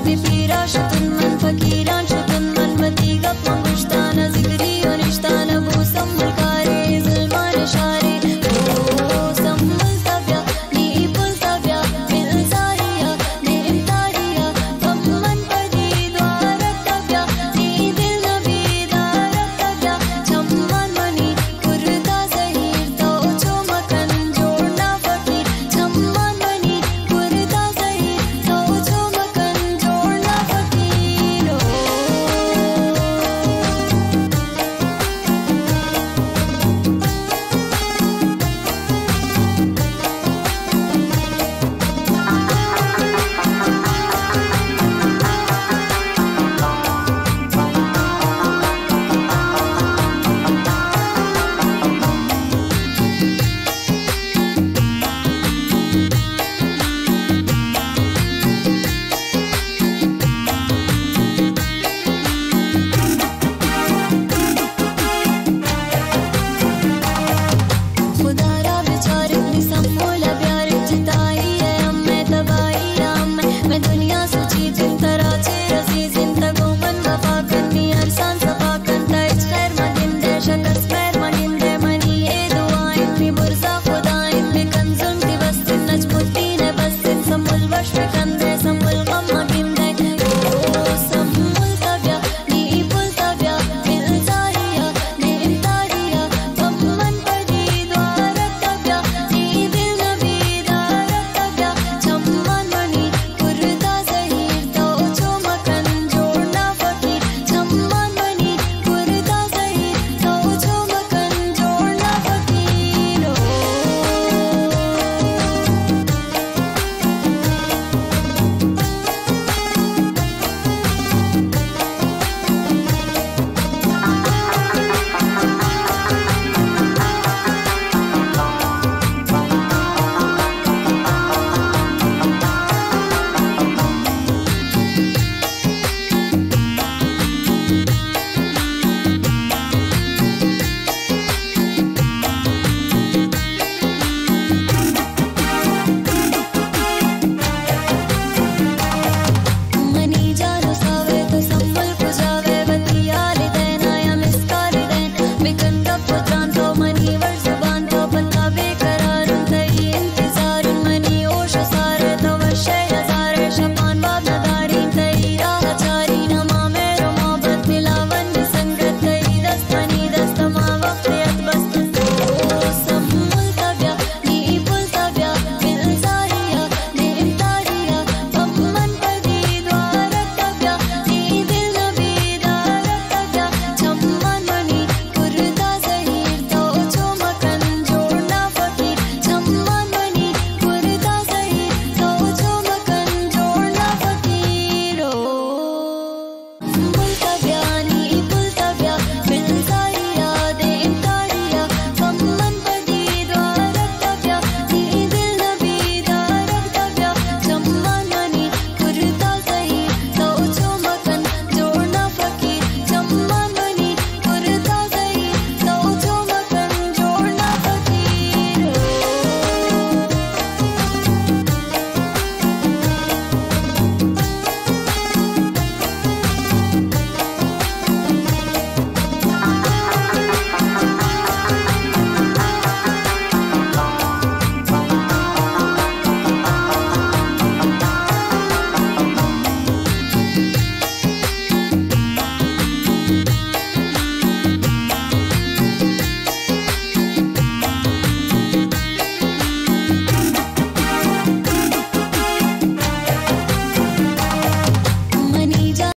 vivir hoje.